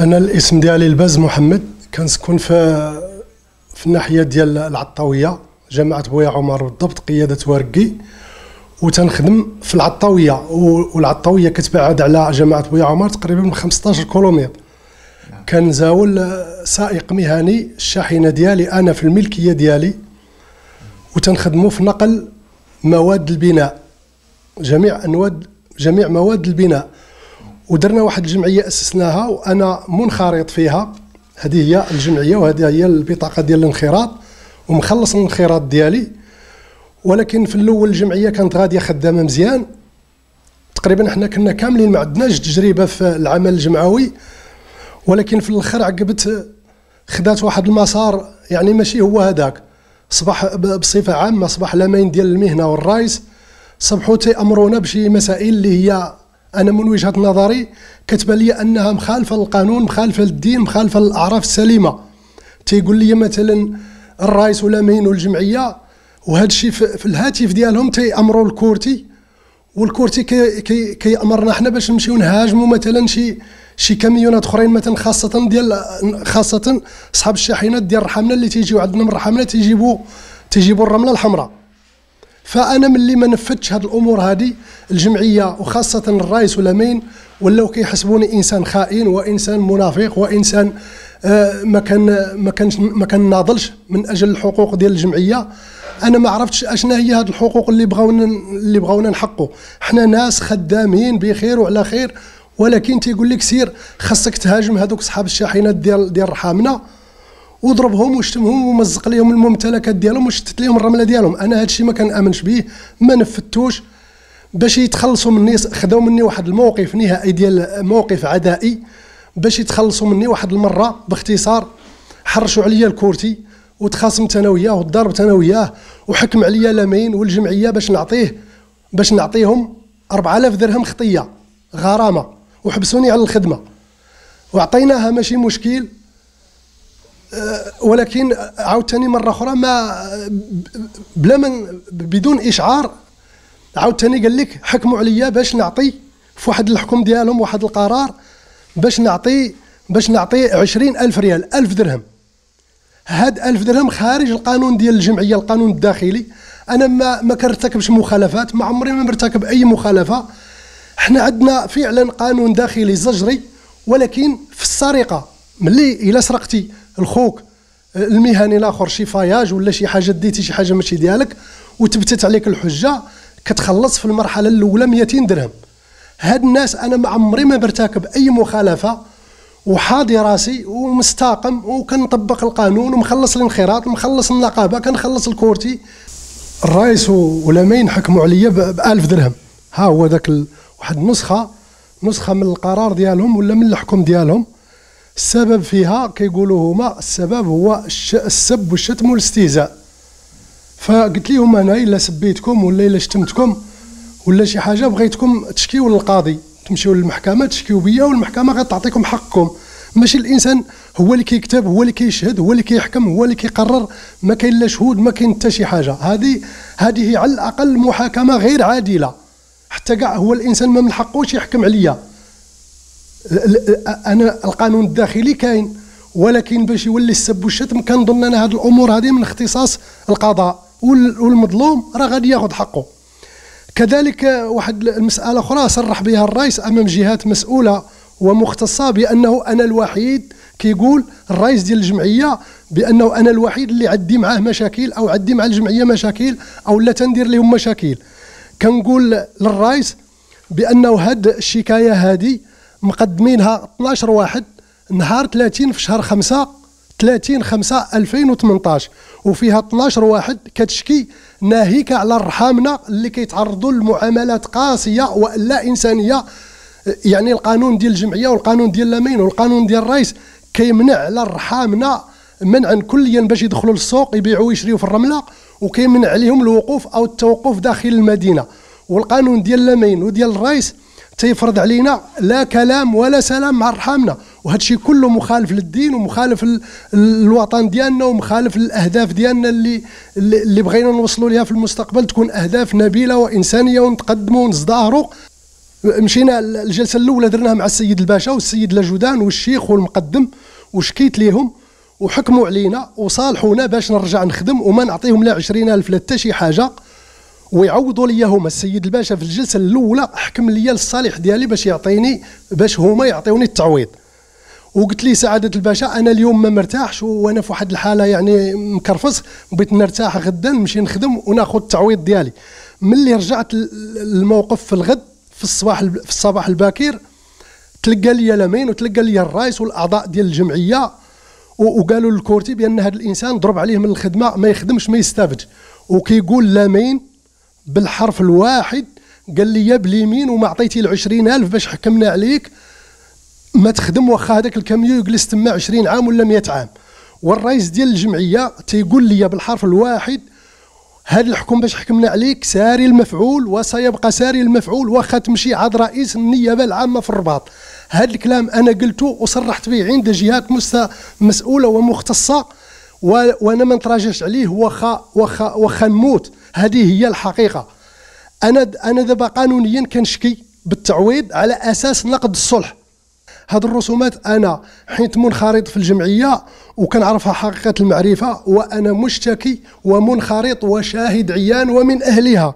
أنا الاسم ديالي الباز محمد كنسكن في في الناحية ديال العطاوية جامعة بويا عمر بالضبط قيادة ورقي وتنخدم في العطاوية والعطاوية كتبعد على جامعة بويا عمر تقريبا من 15 كيلومتر. كنزاول سائق مهني الشاحنة ديالي أنا في الملكية ديالي. وتنخدموا في نقل مواد البناء جميع انواع جميع مواد البناء. ودرنا واحد الجمعية أسسناها وأنا منخرط فيها. هذه هي الجمعية وهذه هي البطاقة ديال الانخراط ومخلص الانخراط ديالي. ولكن في الأول الجمعية كانت غادية خدامة مزيان. تقريبا إحنا كنا كاملين ما عندناش تجربة في العمل الجمعوي. ولكن في الآخر عقبت خدات واحد المسار يعني ماشي هو هذاك. صباح بصفة عامة صباح الامين ديال المهنة والرايس صبحوا تأمرونا بشي مسائل اللي هي أنا من وجهة نظري كتبان لي أنها مخالفة للقانون مخالفة للدين مخالفة للأعراف السليمة. تيقول لي مثلا الرئيس والامين والجمعية وهذا الشيء في الهاتف ديالهم تيأمروا ال courtier وال courtier كي كي كيأمرنا حنا باش نمشيو نهاجموا مثلا شي شي كاميونات أخرين مثلا خاصة ديال خاصة أصحاب الشاحنات ديال الرحامنة اللي تيجيو عندنا من الرحامنة تيجيبوا تيجيبوا الرملة الحمراء. فأنا ملي ما نفذتش هذه الأمور هذه الجمعية وخاصة الرئيس والأمين ولاو كيحسبوني إنسان خائن وإنسان منافق وإنسان آه ما كان ما كان ما كناضلش من أجل الحقوق ديال الجمعية أنا ما عرفتش أشنا هي هذه الحقوق اللي بغاونا اللي بغاونا نحقوا حنا ناس خدامين بخير وعلى خير ولكن تيقول لك سير خاصك تهاجم هذوك صحاب الشاحنات ديال ديال رحامنا. وضربهم وشتمهم ومزق لهم الممتلكات ديالهم وشتت لهم الرملة ديالهم. أنا هذا الشيء ما كنآمنش به ما نفذتوش باش يتخلصوا مني خداو مني واحد الموقف نهائي ديال موقف عدائي. باش يتخلصوا مني واحد المرة باختصار حرشوا عليا الكورتي وتخاصمت أنا وياه وضربت أنا وياه وحكم عليا لامين والجمعية باش نعطيه باش نعطيهم 4000 درهم خطية غرامة وحبسوني على الخدمة. وعطيناها ماشي مشكل ولكن عاوتاني مرة أخرى ما بلا من بدون إشعار عاوتاني قال لك حكموا عليا باش نعطي في واحد الحكم ديالهم واحد القرار باش نعطي باش نعطي عشرين ألف ريال ألف درهم. هاد ألف درهم خارج القانون ديال الجمعية القانون الداخلي. أنا ما ما كنرتكبش مخالفات ما عمري ما مرتكب أي مخالفة. إحنا عندنا فعلا قانون داخلي زجري ولكن في السرقة. ملي إلا سرقتي الخوك المهني الآخر شي فاياج ولا شي حاجة ديتي شي حاجة ماشي ديالك وثبتت عليك الحجة كتخلص في المرحلة الأولى 200 درهم. هاد الناس أنا ما عمري ما برتكب اي مخالفة وحاضي راسي ومستاقم وكنطبق القانون ومخلص الانخراط ومخلص النقابة كنخلص الكورتي. الرئيس والأمين حكموا عليا ب 1000 درهم. ها هو ذاك واحد النسخة نسخة من القرار ديالهم ولا من الحكم ديالهم. السبب فيها كيقولوا هما السبب هو السب والشتم والاستهزاء. فقلت لهم أنا إلا سبيتكم ولا إلا شتمتكم ولا شي حاجة بغيتكم تشكيو للقاضي. تمشيو للمحكمة تشكيو بيا والمحكمة غتعطيكم حقكم. ماشي الإنسان هو اللي كيكتب هو اللي كيشهد هو اللي كيحكم هو اللي كيقرر. ما كاين لا شهود ما كاين حتى شي حاجة. هذه هذه على الأقل محاكمة غير عادلة. حتى كاع هو الإنسان ما من حقوش يحكم عليا. أنا القانون الداخلي كاين ولكن باش يولي السب والشتم كنظن أنا هذه الأمور هذه من اختصاص القضاء. والمظلوم راه غادي ياخذ حقه. كذلك واحد المسألة أخرى صرح بها الرئيس أمام جهات مسؤولة ومختصة بأنه أنا الوحيد كيقول الرئيس ديال الجمعية بأنه أنا الوحيد اللي عندي معاه مشاكل أو عندي مع الجمعية مشاكل أو لا تندير لهم مشاكل. كنقول للرئيس بأنه هاد الشكاية هذه مقدمينها 12 واحد نهار 30 في شهر 5 30 5 2018 وفيها 12 واحد كتشكي ناهيك على الرحامنه اللي كيتعرضوا لمعاملات قاسية ولا إنسانية. يعني القانون ديال الجمعية والقانون ديال الأمين والقانون ديال الرئيس كيمنع على الرحامنه منعا كليا باش يدخلوا للسوق يبيعوا ويشريوا في الرملة وكيمنع عليهم الوقوف أو التوقف داخل المدينة. والقانون ديال الأمين وديال الرئيس تيفرض علينا لا كلام ولا سلام مع رحامنا وهذا الشيء كله مخالف للدين ومخالف للوطن ديالنا ومخالف للاهداف ديالنا اللي اللي بغينا نوصلوا لها في المستقبل. تكون أهداف نبيلة وإنسانية ونتقدموا ونزدهروا مشينا الجلسة الأولى درناها مع السيد الباشا والسيد لجودان والشيخ والمقدم وشكيت ليهم وحكموا علينا وصالحونا باش نرجع نخدم وما نعطيهم لا 20000 لا حتى شي حاجة. ويعوضوا لي هما السيد الباشا في الجلسة الأولى حكم لي الصالح ديالي باش يعطيني باش هما يعطيوني التعويض. وقلت لي سعادة الباشا أنا اليوم ما مرتاحش وأنا في واحد الحالة يعني مكرفص بغيت نرتاح غدا نمشي نخدم وناخذ التعويض ديالي. ملي رجعت الموقف في الغد في الصباح في الصباح الباكر تلقى لي لمين وتلقى لي الرئيس والأعضاء ديال الجمعية وقالوا للكورتي بأن هذا الإنسان ضرب عليه من الخدمة ما يخدمش ما يستافدش وكيقول لمين بالحرف الواحد. قال لي باليمين وما عطيتي ال ألف باش حكمنا عليك. ما تخدم واخا هذاك الكاميو يجلس تما 20 عام ولا 100 عام. والرئيس ديال الجمعية تيقول لي بالحرف الواحد هذا الحكم باش حكمنا عليك ساري المفعول وسيبقى ساري المفعول واخا تمشي عاد رئيس النيابة العامة في الرباط. هذا الكلام أنا قلته وصرحت به عند جهات مسؤولة ومختصة وأنا ما نتراجعش عليه. واخا واخا واخا نموت. هذه هي الحقيقة. أنا أنا دابا قانونيا كنشكي بالتعويض على أساس نقد الصلح. هذه الرسومات أنا حيت منخرط في الجمعية وكنعرفها حقيقة المعرفة وأنا مشتكي ومنخرط وشاهد عيان ومن اهلها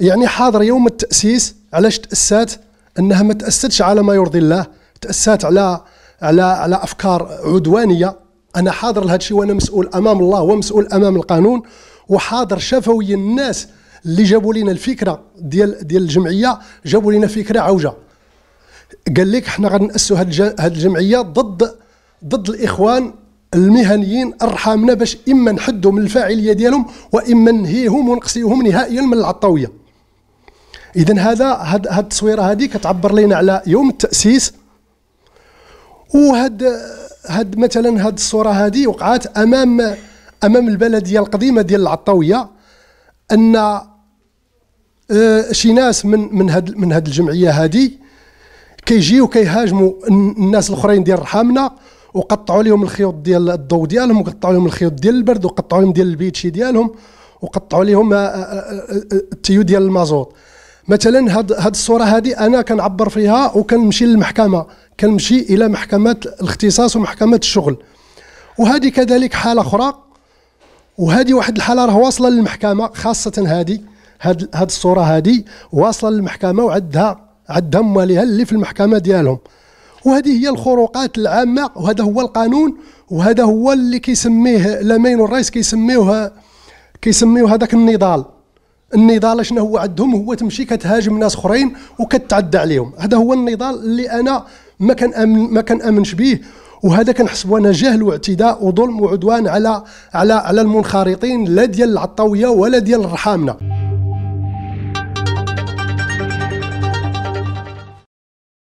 يعني حاضر يوم التأسيس علاش تأسات؟ أنها ما تاسستش على ما يرضي الله تأسات على على على أفكار عدوانية. أنا حاضر لهذا الشيء وأنا مسؤول أمام الله ومسؤول أمام القانون وحاضر شفوي الناس اللي جابوا لنا الفكرة ديال ديال الجمعية جابوا لنا فكرة عوجه قال لك إحنا غنأسسوا هذه الجمعية ضد ضد الإخوان المهنيين أرحامنا باش إما نحدوا من الفاعلية ديالهم وإما ننهيهم ونقصيهم نهائيا من العطاوية. اذا هذا هذه التصويرة هذه كتعبر لنا على يوم التأسيس. وهاد هاد مثلا هاد الصورة هذه وقعت أمام أمام البلديه القديمة ديال العطاوية أن آه، شي ناس من من هاد من هاد الجمعية هذه كيجيو كيهاجموا الناس الأخرين ديال رحامنا وقطعوا لهم الخيوط ديال الضوء ديالهم وقطعوا لهم الخيوط ديال البرد وقطعوا لهم ديال البيتشي ديالهم وقطعوا لهم آه، آه، التيو ديال المازوت. مثلا هاد هاد الصورة هذه أنا كنعبر فيها وكنمشي للمحكمة كنمشي إلى محكمة الاختصاص ومحكمة الشغل. وهذه كذلك حالة أخرى وهذه واحد الحالة راه واصلة للمحكمة خاصة هذه هاد هاد الصورة هذه واصلة للمحكمة وعندها عندها مواليها اللي في المحكمة ديالهم. وهذه هي الخروقات العامة وهذا هو القانون وهذا هو اللي كيسميه لامين والرئيس كيسميوه كيسميوه هذاك النضال. النضال شنو هو؟ عندهم هو تمشي كتهاجم ناس أخرين وكتعدى عليهم. هذا هو النضال اللي أنا ما كان ما كنامنش به. وهذا كنحسبه أنا جهل واعتداء وظلم وعدوان على على على المنخرطين لا ديال العطاوية ولا ديال الرحامنة.